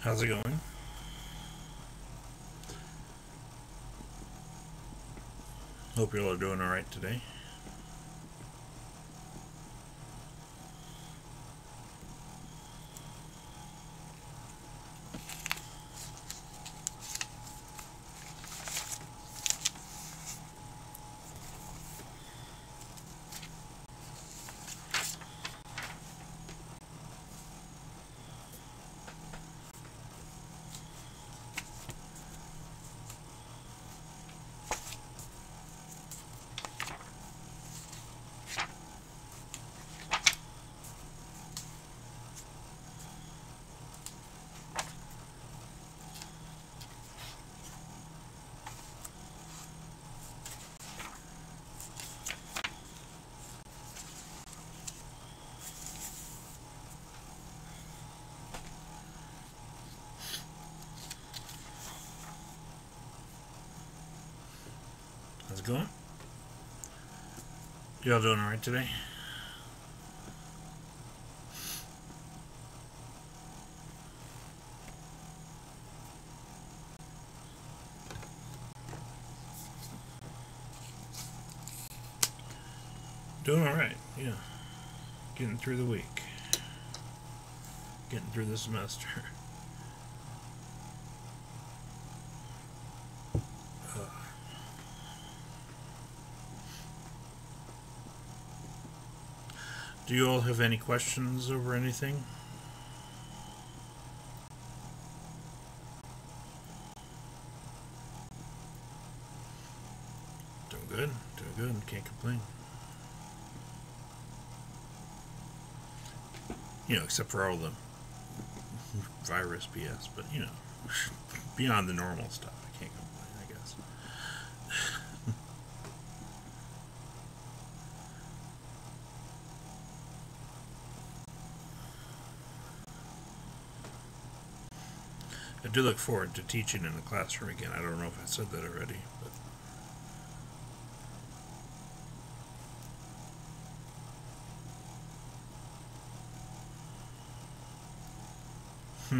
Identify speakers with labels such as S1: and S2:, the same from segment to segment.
S1: How's it going? Hope you all are doing alright today. Going? Y'all doing alright today? Doing alright, yeah. Getting through the week. Getting through the semester. Do you all have any questions over anything? Doing good, doing good, can't complain. You know, except for all the virus BS, but you know, beyond the normal stuff, I can't complain, I guess. I do look forward to teaching in the classroom again. I don't know if I said that already, but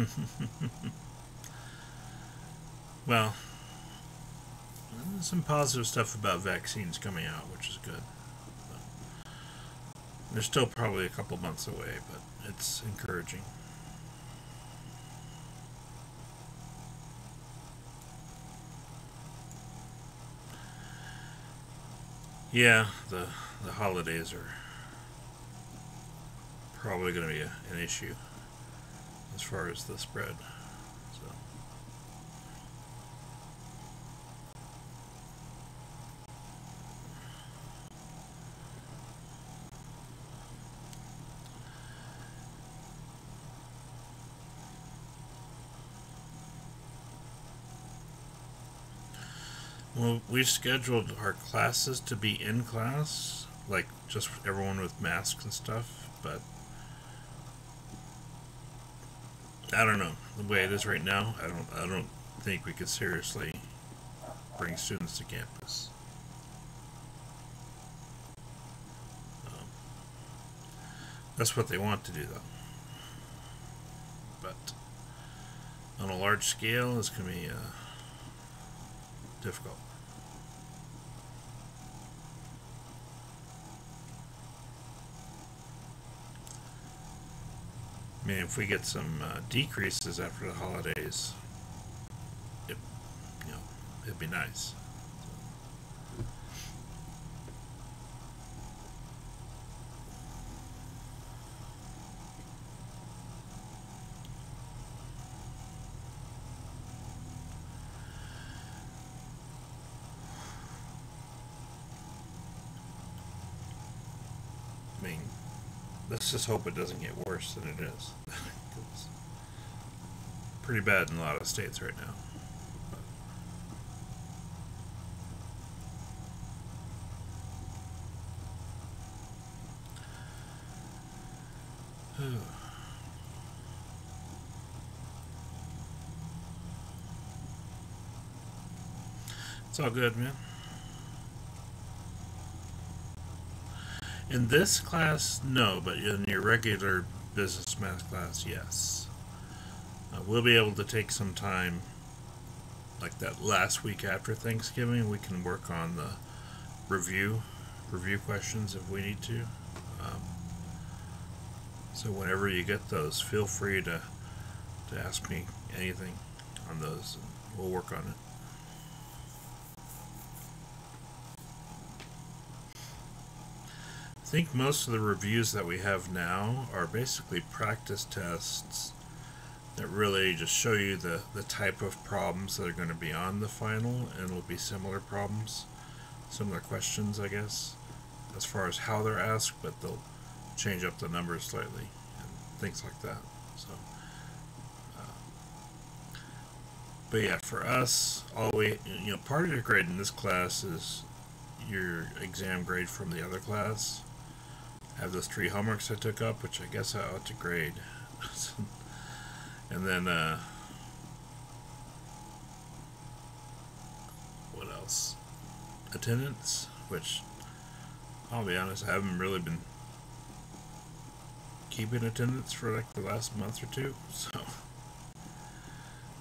S1: well, some positive stuff about vaccines coming out, which is good. They're still probably a couple months away, but it's encouraging. Yeah, the the holidays are probably going to be a, an issue as far as the spread. So. Well, we scheduled our classes to be in class, like just everyone with masks and stuff, but I don't know. The way it is right now, I don't I don't think we could seriously bring students to campus. Um, that's what they want to do, though. But on a large scale, it's going to be uh, difficult. Mean, if we get some uh, decreases after the holidays, it, you know, it'd be nice. I mean, let's just hope it doesn't get worse than it is. it's pretty bad in a lot of states right now. It's all good, man. In this class, no, but in your regular business math class, yes. Uh, we'll be able to take some time, like that last week after Thanksgiving, we can work on the review, review questions if we need to. Um, so whenever you get those, feel free to to ask me anything on those, and we'll work on it. Think most of the reviews that we have now are basically practice tests that really just show you the, the type of problems that are going to be on the final, and it'll be similar problems, similar questions, I guess, as far as how they're asked, but they'll change up the numbers slightly and things like that. So, uh, but yeah, for us, all we you know, part of your grade in this class is your exam grade from the other class. Have those three homeworks I took up, which I guess I ought to grade. and then, uh, what else? Attendance, which I'll be honest, I haven't really been keeping attendance for like the last month or two, so.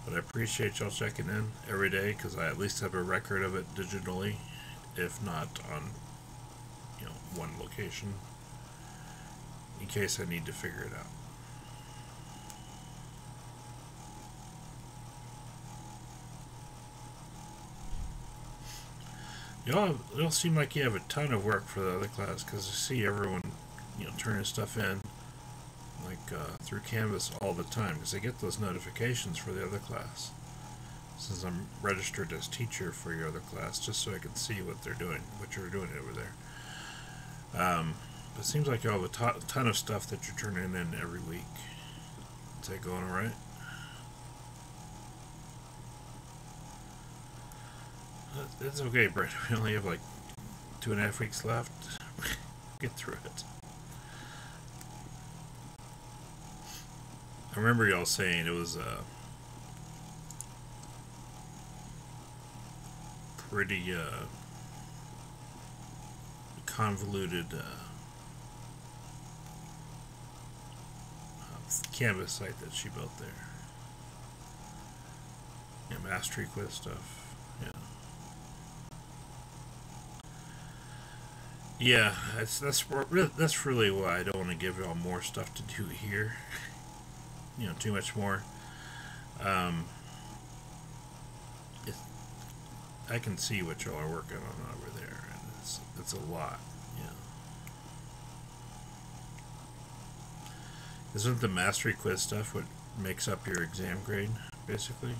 S1: But I appreciate y'all checking in every day because I at least have a record of it digitally, if not on, you know, one location in case I need to figure it out. Y'all, y'all seem like you have a ton of work for the other class because I see everyone, you know, turning stuff in, like uh, through Canvas all the time because I get those notifications for the other class. Since I'm registered as teacher for your other class, just so I can see what they're doing, what you're doing over there. Um, it seems like you have a ton of stuff that you're turning in every week. Is that going alright? It's okay, Brent. We only have like two and a half weeks left. Get through it. I remember y'all saying it was uh, pretty uh, convoluted. Uh, canvas site that she built there. Yeah, mastery quiz stuff. Yeah. Yeah, that's that's that's really why I don't want to give y'all more stuff to do here. you know, too much more. Um, I can see what y'all are working on over there, and it's it's a lot. Isn't the mastery quiz stuff what makes up your exam grade, basically?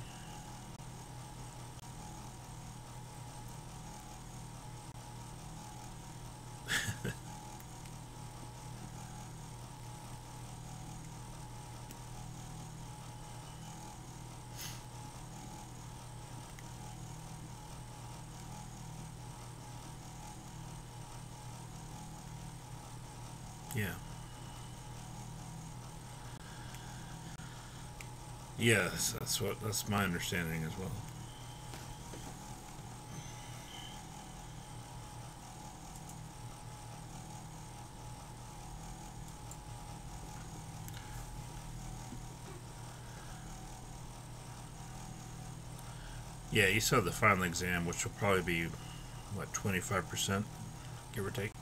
S1: yeah. Yes, that's what that's my understanding as well. Yeah, you saw the final exam, which will probably be, what, 25%, give or take?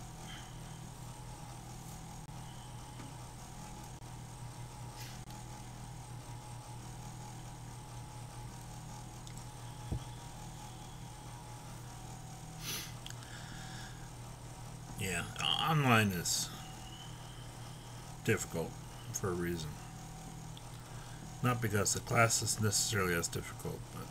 S1: Online is difficult for a reason. Not because the class is necessarily as difficult, but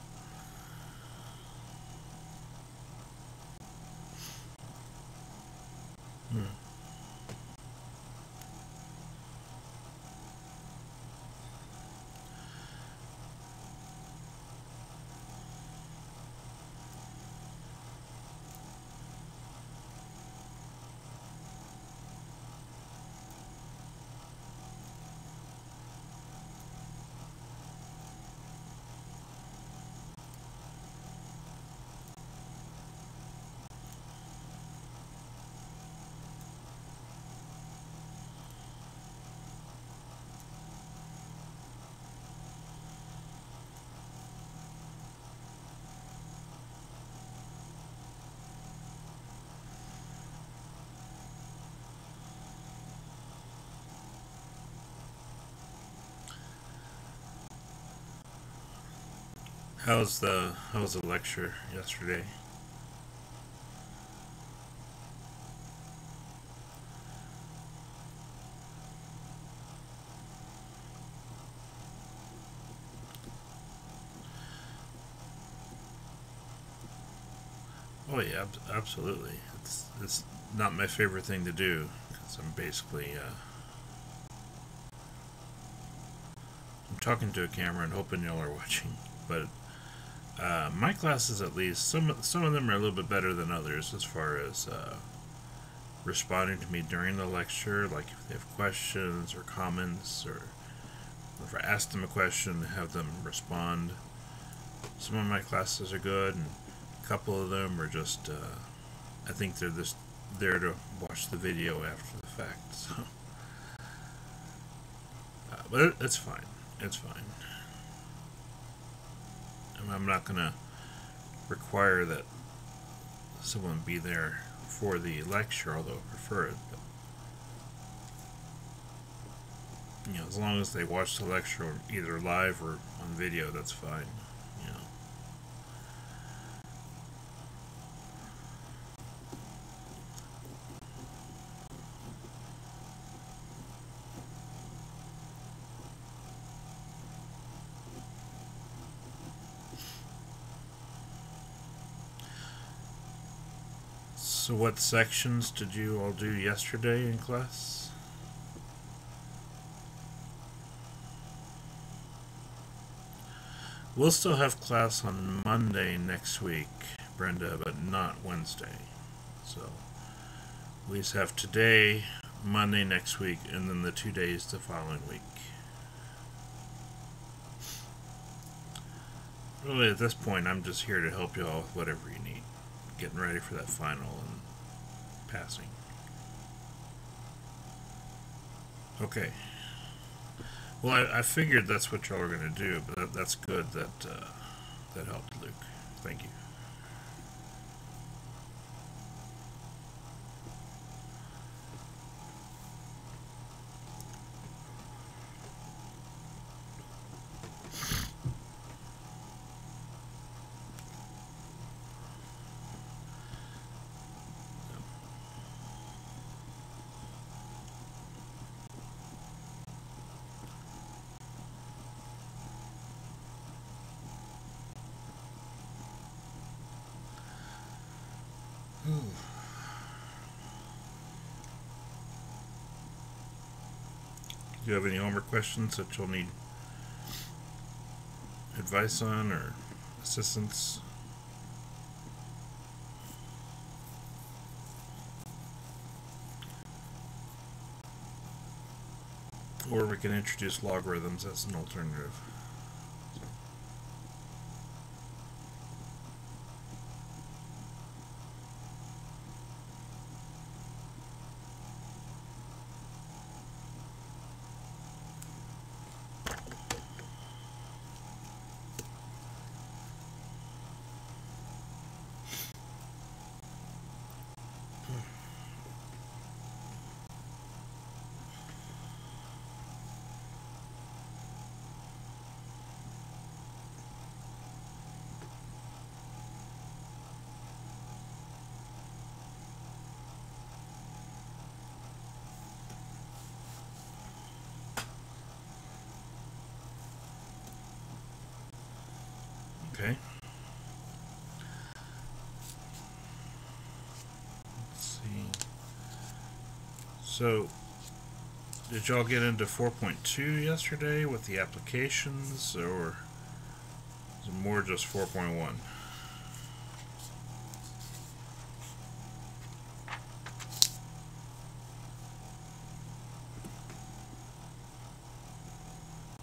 S1: How was the how was the lecture yesterday? Oh yeah, ab- absolutely. It's it's not my favorite thing to do because I'm basically uh, I'm talking to a camera and hoping y'all are watching. But uh, my classes, at least, some some of them are a little bit better than others as far as uh, responding to me during the lecture. Like if they have questions or comments, or if I ask them a question, have them respond. Some of my classes are good, and a couple of them are just. Uh, I think they're just there to watch the video after the fact. So, uh, but it, it's fine. It's fine. I'm not going to require that someone be there for the lecture, although I prefer it. But, you know, as long as they watch the lecture either live or on video, that's fine. You know. So what sections did you all do yesterday in class? We'll still have class on Monday next week, Brenda, but not Wednesday. So we just have today, Monday next week, and then the two days the following week. Really, at this point, I'm just here to help you all with whatever you need. Getting ready for that final passing. Okay. Well, I, I figured that's what y'all are going to do, but that, that's good that uh, that helped, Luke. Thank you. You have any homework questions that you'll need advice on or assistance? Or we can introduce logarithms as an alternative. Okay. Let's see. So, did y'all get into 4.2 yesterday with the applications, or is it more just 4.1?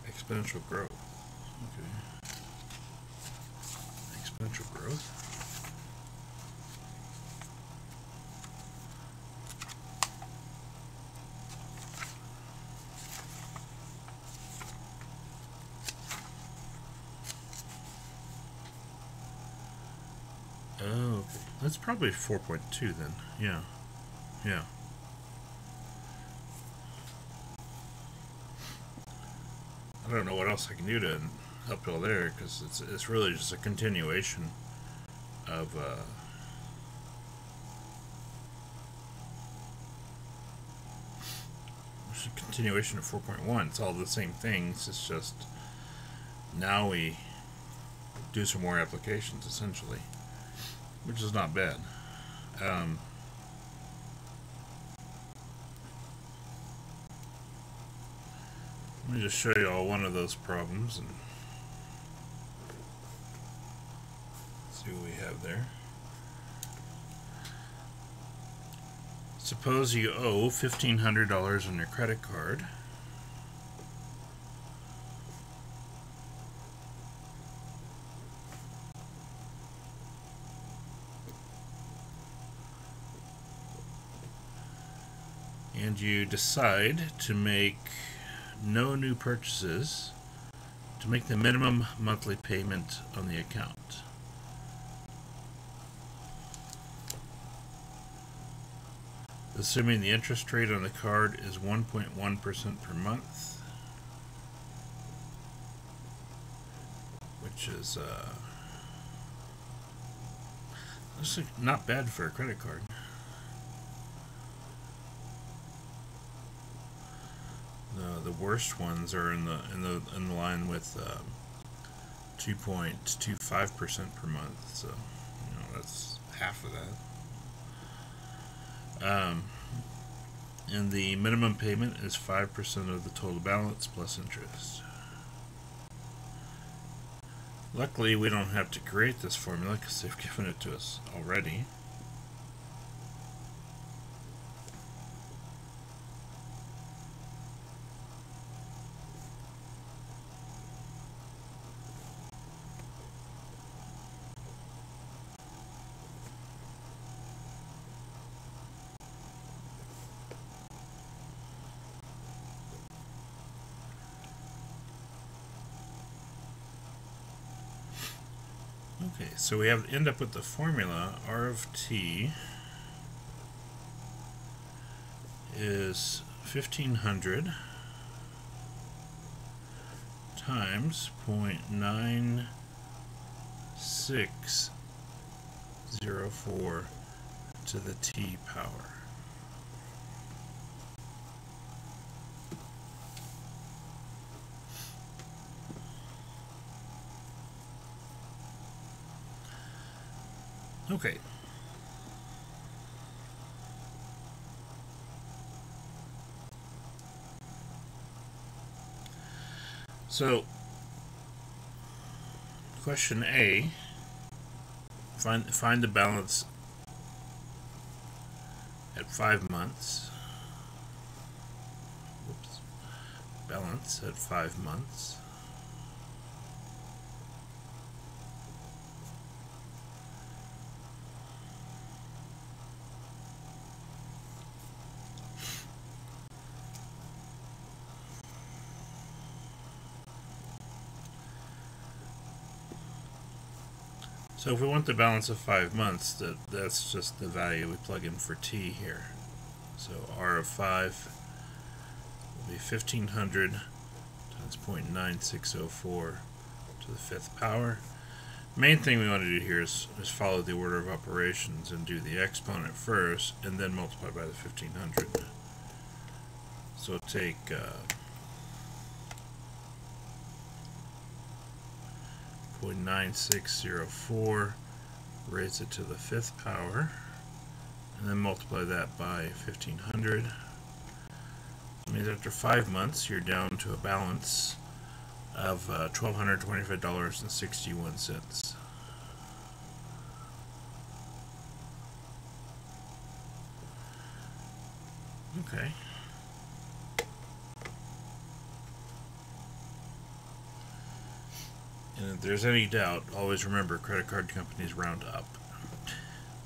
S1: Exponential growth. Okay. Exponential growth. Oh, okay. That's probably 4.2 then. Yeah. Yeah. I don't know what else I can do to uphill there because it's it's really just a continuation of. Uh, a continuation of 4.1. It's all the same things. It's just now we do some more applications essentially, which is not bad. Um, let me just show you all one of those problems and see what we have there. Suppose you owe $1,500 on your credit card. And you decide to make no new purchases to make the minimum monthly payment on the account. Assuming the interest rate on the card is 1.1% per month, which is uh, not bad for a credit card. The worst ones are in the in the in the line with um, 2.25 percent per month. So you know that's half of that. Um, and the minimum payment is five percent of the total balance plus interest. Luckily, we don't have to create this formula because they've given it to us already. Okay, so we have end up with the formula R of t is 1500 times 0.9604 to the t power. Okay. So, question A, find, find the balance at five months. Balance at five months. So if we want the balance of five months, that that's just the value we plug in for t here. So r of 5 will be 1500 times 0.9604 to the fifth power. Main thing we want to do here is, is follow the order of operations and do the exponent first and then multiply by the 1500. So take uh, 0.9604, raise it to the fifth power, and then multiply that by 1500. That means after five months, you're down to a balance of uh, $1,225.61. Okay. And if there's any doubt, always remember credit card companies round up.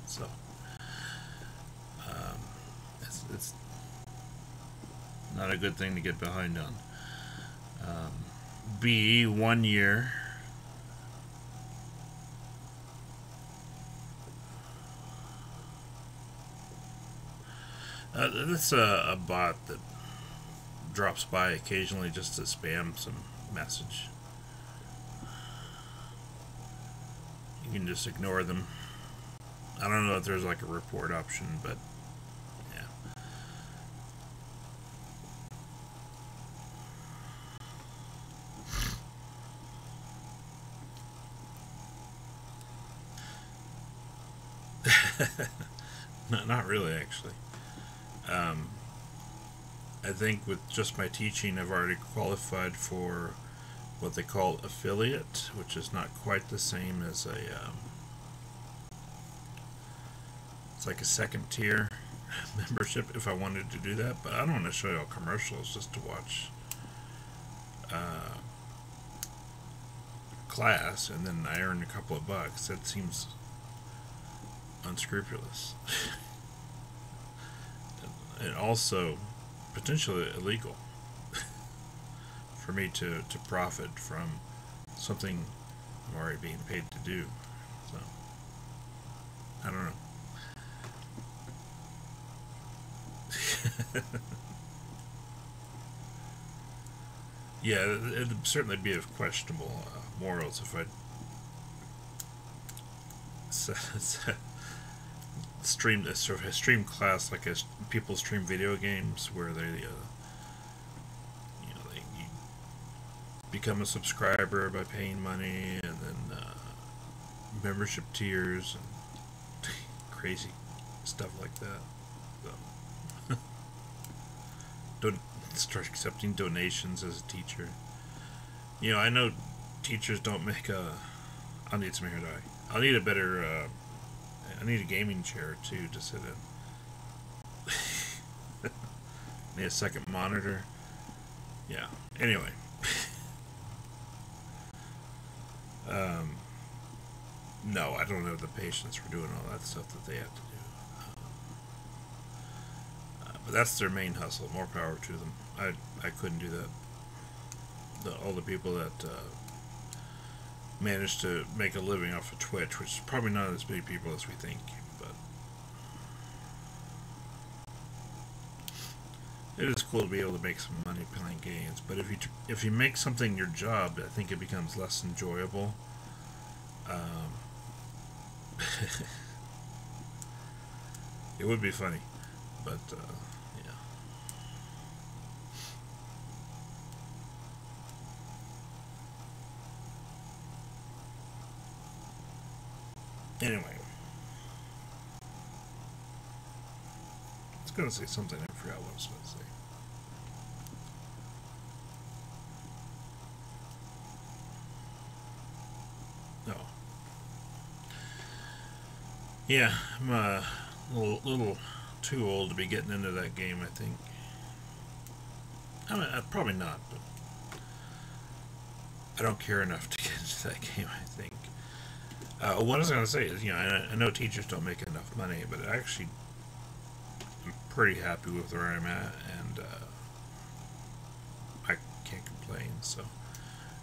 S1: So, um, it's, it's not a good thing to get behind on. Um, B, one year. Uh, this is a, a bot that drops by occasionally just to spam some message. Can just ignore them. I don't know if there's like a report option, but no, not really, actually. Um, I think with just my teaching, I've already qualified for what they call affiliate, which is not quite the same as a. Um, it's like a second tier membership if I wanted to do that, but I don't want to show you all commercials just to watch uh, class and then I earn a couple of bucks. That seems unscrupulous. and also potentially illegal for me to, to profit from something I'm already being paid to do. So, I don't know. yeah, it'd certainly be of questionable uh, morals if I stream this sort of a stream class like as people stream video games where they uh, you know they you become a subscriber by paying money and then uh, membership tiers and crazy stuff like that so don't start accepting donations as a teacher you know I know teachers don't make a I'll need some hair dye I'll need a better uh, I need a gaming chair too to sit in. need a second monitor. Yeah. Anyway. Um, no, I don't have the patience for doing all that stuff that they have to do. Uh, but that's their main hustle. More power to them. I I couldn't do that. The, all the people that uh, managed to make a living off of Twitch, which is probably not as many people as we think, but it is cool to be able to make some money playing games. But if you if you make something your job, I think it becomes less enjoyable. Um, it would be funny, but. Uh, Anyway. I was going to say something, forgot what I was going to say. No. Yeah, I'm a little, little too old to be getting into that game, I think. I mean, uh, probably not, but I don't care enough to get into that game, I think. Uh, what I was going to say is, you know, I, I, know teachers don't make enough money, but actually, pretty happy with where I'm at, and uh, I can't complain. So,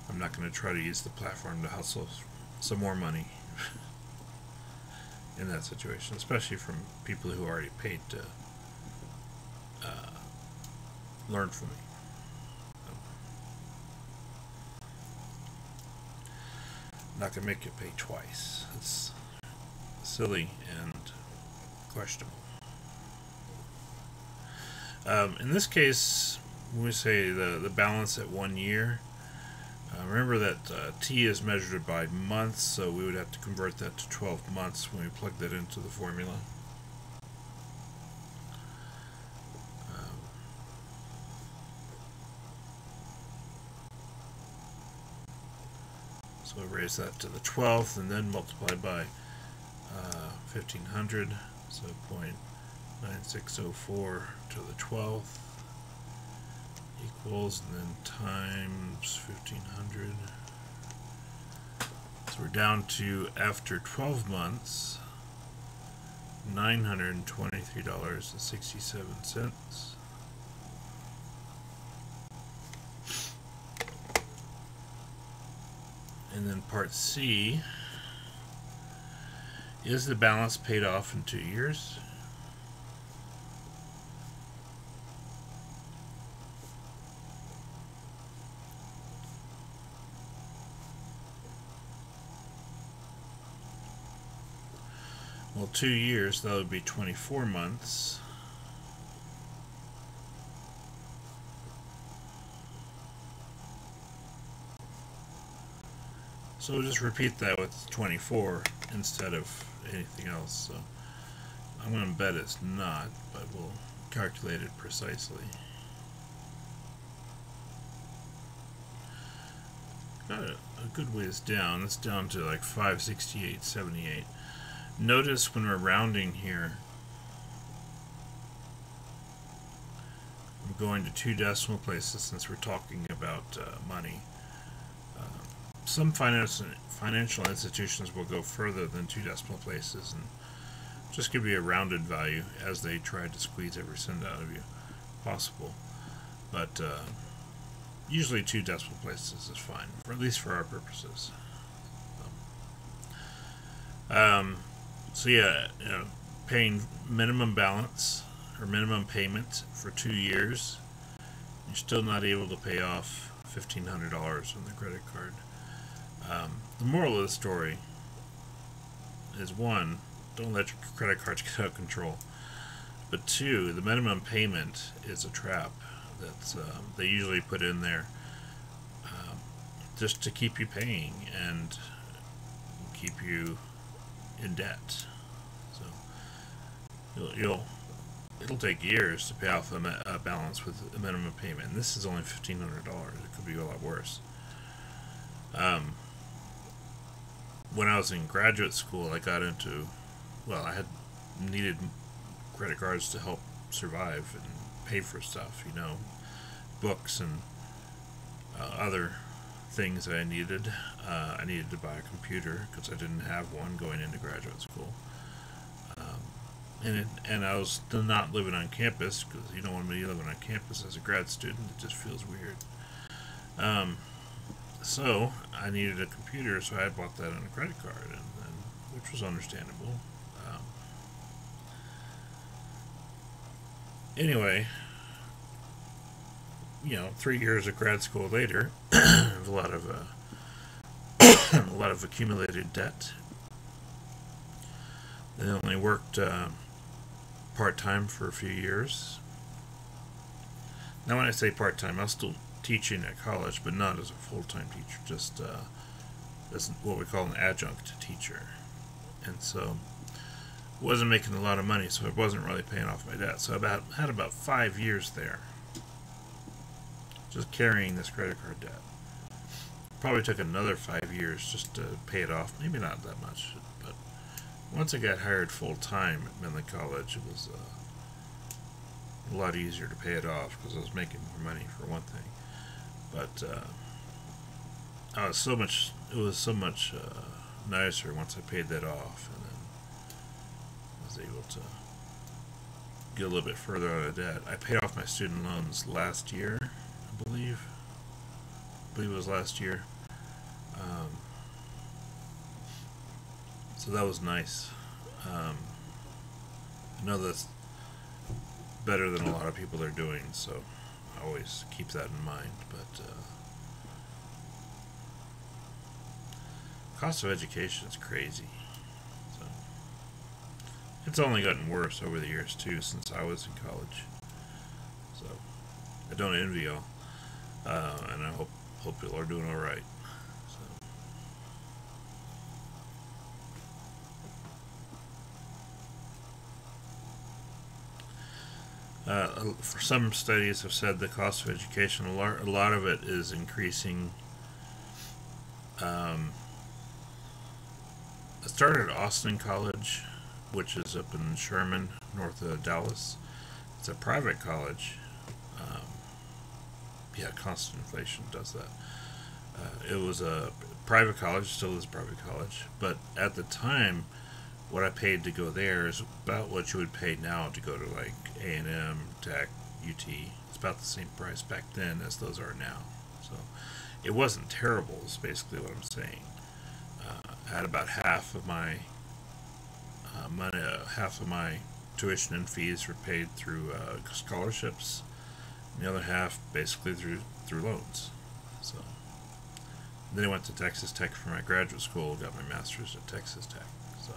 S1: I'm not going to try to use the platform to hustle some more money in that situation, especially from people who already paid to uh, learn from me. not going to make you pay twice. It's silly and questionable. Um, in this case, when we say the, the balance at one year, uh, remember that uh, T is measured by months, so we would have to convert that to 12 months when we plug that into the formula. So we raise that to the 12th and then multiply by uh, 1500, so 0.9604 to the 12th equals, and then times 1500. So we're down to, after 12 months, $923.67. And then part C is the balance paid off in two years. Two years, that would be 24 months. So we'll just repeat that with 24 instead of anything else. So I'm going to bet it's not, but we'll calculate it precisely. Got a, a good ways down. It's down to like 568.78. Notice when we're rounding here, I'm going to two decimal places since we're talking about uh, money. Uh, some finance, financial institutions will go further than two decimal places and just give you a rounded value as they try to squeeze every cent out of you possible. But uh, usually two decimal places is fine, at least for our purposes. Um, so yeah, you know, paying minimum balance or minimum payment for two years, you're still not able to pay off fifteen hundred dollars on the credit card. Um, the moral of the story is one, don't let your credit cards get out of control. But two, the minimum payment is a trap that um, they usually put in there um, just to keep you paying and keep you in debt. So you'll, you'll it'll take years to pay off a, a balance with a minimum payment. And this is only fifteen hundred dollars. It could be a lot worse. Um, when I was in graduate school, I got into well, I had needed credit cards to help survive and pay for stuff, you know, books and uh, other things that I needed. Uh, I needed to buy a computer because I didn't have one going into graduate school. Um, and it, and I was still not living on campus because you don't want to be living on campus as a grad student. It just feels weird. Um, so I needed a computer, so I bought that on a credit card, and, and which was understandable. anyway, you know, three years of grad school later, a lot of uh, a lot of accumulated debt. They only worked uh, part time for a few years. Now, when I say part time, I was still teaching at college, but not as a full time teacher, just uh, as what we call an adjunct teacher. And so wasn't making a lot of money, so it wasn't really paying off my debt. So I about had about five years there, just carrying this credit card debt. Probably took another five years just to pay it off. Maybe not that much, but once I got hired full time at Menlo College, it was uh, a lot easier to pay it off because I was making more money for one thing. But uh, I was so much. It was so much uh, nicer once I paid that off, and then was able to get a little bit further out of debt. I paid off my student loans last year, believe. I believe it was last year. Um, so that was nice. Um, I know that's better than a lot of people are doing, so I always keep that in mind. But uh, cost of education is crazy. It's only gotten worse over the years too since I was in college. So I don't envy y'all, uh, and I hope hope are doing all right. Uh, for some studies have said the cost of education, a lot, of it is increasing. Um, it started at Austin College which is up in Sherman, north of Dallas. It's a private college. Um, yeah, constant inflation does that. Uh, it was a private college, still is a private college, but at the time, what I paid to go there is about what you would pay now to go to like A and M, Tech, UT. It's about the same price back then as those are now. So it wasn't terrible. Is basically what I'm saying. Uh, I had about half of my uh, money, uh, half of my tuition and fees were paid through uh, scholarships, and the other half basically through through loans. So then I went to Texas Tech for my graduate school, got my master's at Texas Tech. So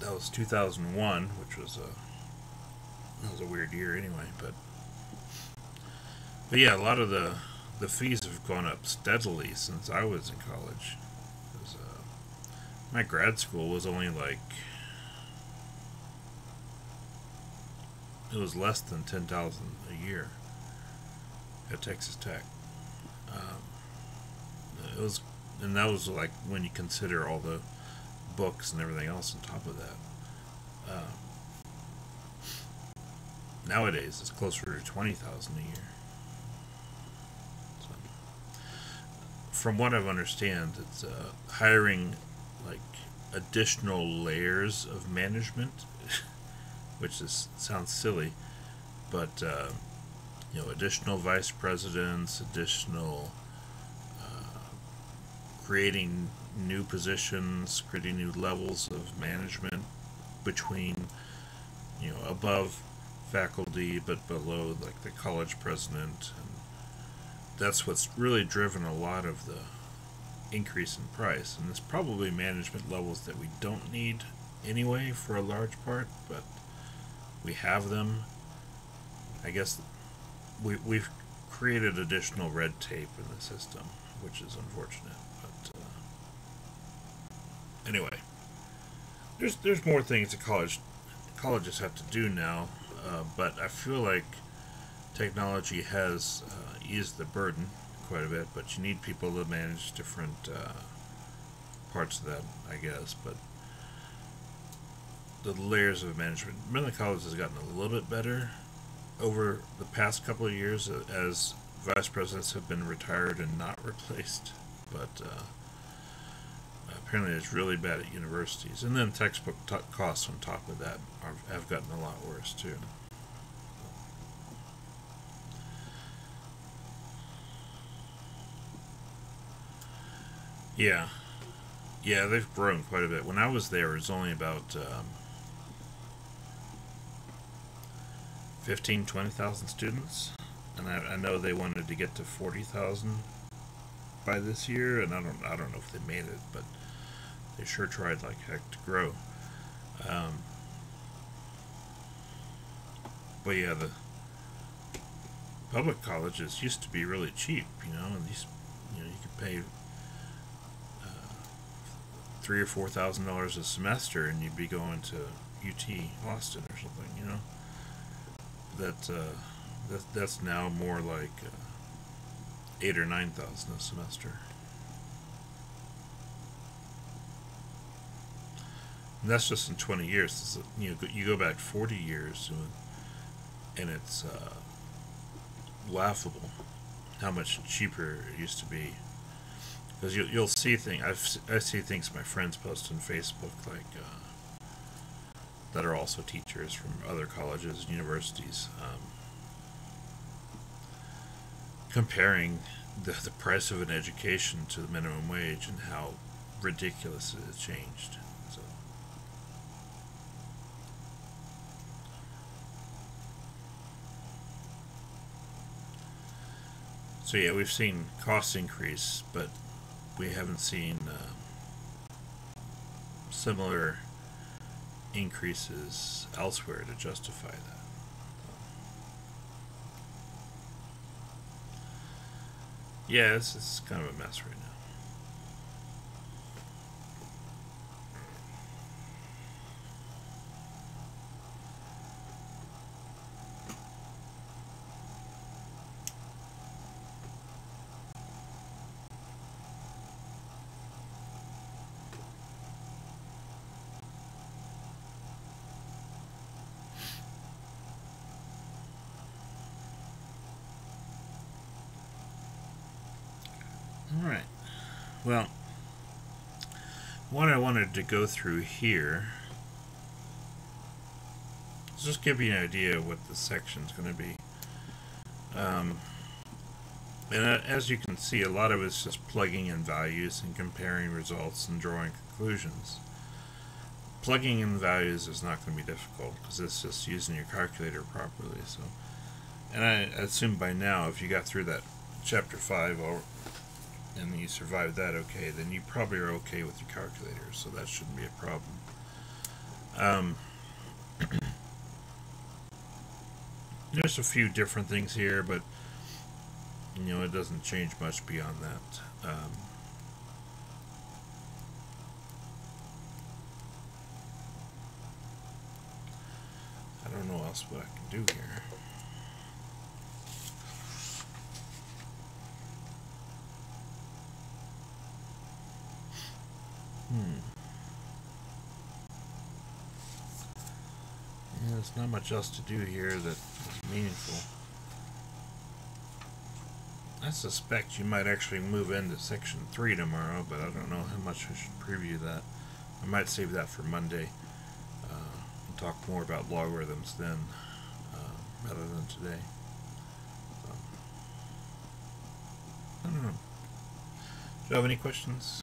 S1: that was 2001, which was a that was a weird year anyway. But but yeah, a lot of the the fees have gone up steadily since I was in college. Was, uh, my grad school was only like it was less than ten thousand a year at Texas Tech. Um, it was, and that was like when you consider all the books and everything else on top of that. Um, nowadays, it's closer to twenty thousand a year. So, from what I understand, it's uh, hiring like additional layers of management, which is sounds silly, but uh, you know, additional vice presidents, additional uh, creating new positions, creating new levels of management between, you know, above faculty but below like the college president and that's what's really driven a lot of the increase in price and it's probably management levels that we don't need anyway for a large part but we have them i guess we, we've created additional red tape in the system which is unfortunate but uh, anyway, there's there's more things that college colleges have to do now, uh, but I feel like technology has uh, eased the burden quite a bit. But you need people to manage different uh, parts of that, I guess. But the layers of management, Midland College has gotten a little bit better over the past couple of years as vice presidents have been retired and not replaced. But uh, apparently it's really bad at universities. And then textbook costs on top of that are, have gotten a lot worse too. Yeah. Yeah, they've grown quite a bit. When I was there, it was only about um, 15, 20,000 students. And I, I know they wanted to get to 40,000 by this year, and I don't I don't know if they made it, but they sure tried like heck to grow. Um, but yeah, the public colleges used to be really cheap, you know, and these, you know, you could pay uh, three or four thousand dollars a semester, and you'd be going to UT Austin or something, you know. That uh, that that's now more like uh, eight or nine thousand a semester. And that's just in 20 years. you know, you go back 40 years, and it's uh, laughable how much cheaper it used to be. Because you'll, you'll see things, I've, I see things my friends post on Facebook, like, uh, that are also teachers from other colleges and universities, um, comparing the, the price of an education to the minimum wage and how ridiculous it has changed. So yeah, we've seen costs increase, but we haven't seen uh, similar increases elsewhere to justify that. Yeah, it's, it's kind of a mess right now. Alright. Well, what I wanted to go through here is just give you an idea of what the section is going to be. Um, and as you can see, a lot of it's just plugging in values and comparing results and drawing conclusions. Plugging in values is not going to be difficult because it's just using your calculator properly. So, and I assume by now, if you got through that chapter five or and you survive that okay, then you probably are okay with your calculator, so that shouldn't be a problem. Um, there's a few different things here, but you know it doesn't change much beyond that. Um, I don't know else what I can do here. Hmm. Yeah, there's not much else to do here that is meaningful. I suspect you might actually move into section 3 tomorrow, but I don't know how much I should preview that. I might save that for Monday uh, and talk more about logarithms then, uh, rather than today. So, I don't know. Do you have any questions?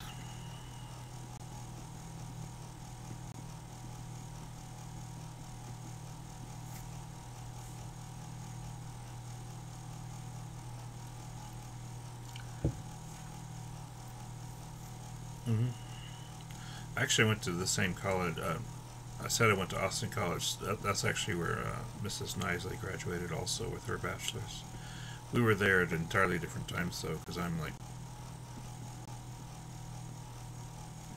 S1: Actually went to the same college. Uh, I said I went to Austin College. That, that's actually where uh, Mrs. Knisley graduated also with her bachelor's. We were there at entirely different times though, because I'm like,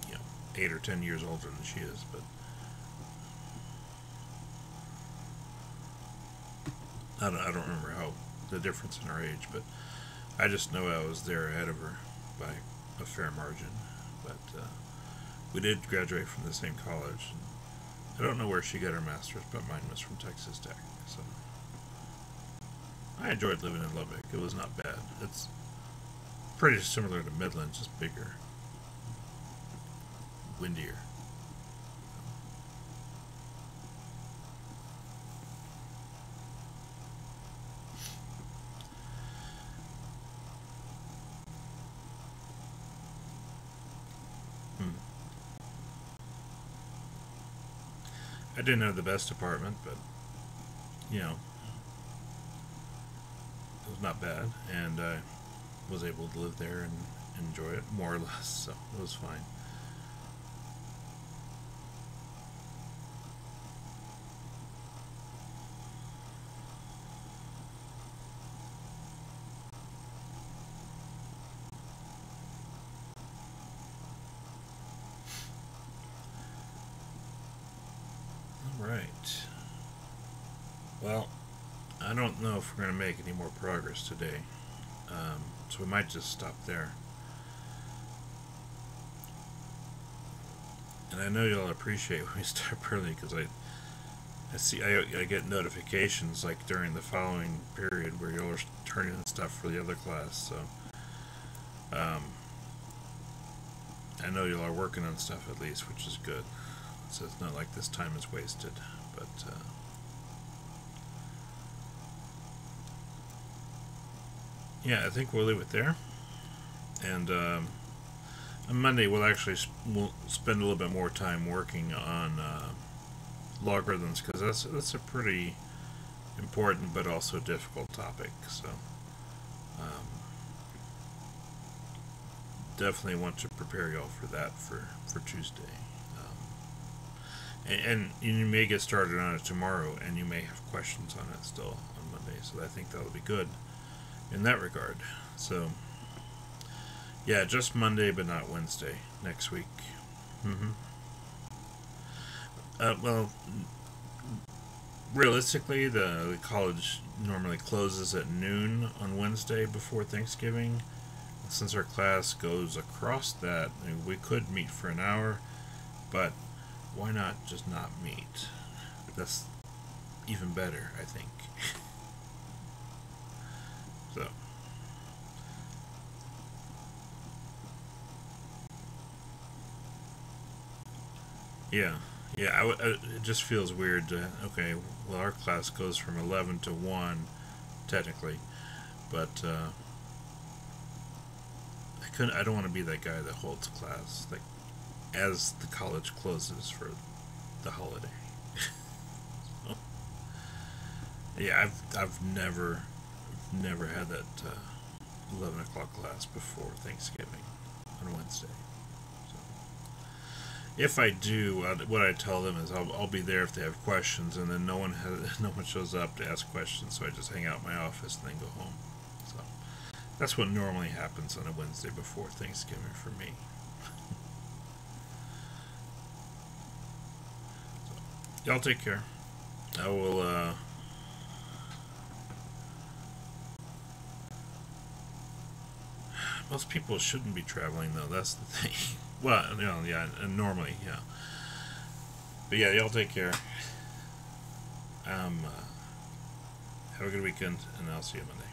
S1: you know, eight or ten years older than she is. But I don't, I don't remember how the difference in our age, but I just know I was there ahead of her by a fair margin. But uh, we did graduate from the same college. I don't know where she got her master's, but mine was from Texas Tech. So I enjoyed living in Lubbock. It was not bad. It's pretty similar to Midland, just bigger, windier. I didn't have the best apartment, but you know, it was not bad, and I was able to live there and enjoy it more or less. So it was fine. All right. Well, I don't know if we're going to make any more progress today, um, so we might just stop there. And I know you'll appreciate when we start early because I, I see I, I get notifications like during the following period where you'll turn in stuff for the other class. So, um, I know y'all are working on stuff at least, which is good. So it's not like this time is wasted, but. Uh, yeah, I think we'll leave it there. And um, on Monday, we'll actually sp- we'll spend a little bit more time working on uh, logarithms because that's that's a pretty important but also difficult topic. So um, definitely want to prepare y'all for that for for Tuesday. Um, and, and you may get started on it tomorrow, and you may have questions on it still on Monday. So I think that'll be good in that regard. So, yeah, just Monday, but not Wednesday next week. Mm-hmm. Uh, well, realistically, the, the college normally closes at noon on Wednesday before Thanksgiving. Since our class goes across that, we could meet for an hour, but why not just not meet? That's even better, I think. So. Yeah, yeah. I w- I, it just feels weird. To, okay, well, our class goes from eleven to one, technically, but uh, I couldn't. I don't want to be that guy that holds class like as the college closes for the holiday. so, yeah, I've I've never never had that uh, 11 o'clock class before Thanksgiving on Wednesday. If I do, uh, what I tell them is I'll, I'll be there if they have questions, and then no one has, no one shows up to ask questions, so I just hang out in my office and then go home. So that's what normally happens on a Wednesday before Thanksgiving for me. so, y'all take care. I will. Uh, most people shouldn't be traveling though. That's the thing. Well, you know, yeah, and normally, yeah. But yeah, y'all take care. Um, uh, have a good weekend, and I'll see you Monday.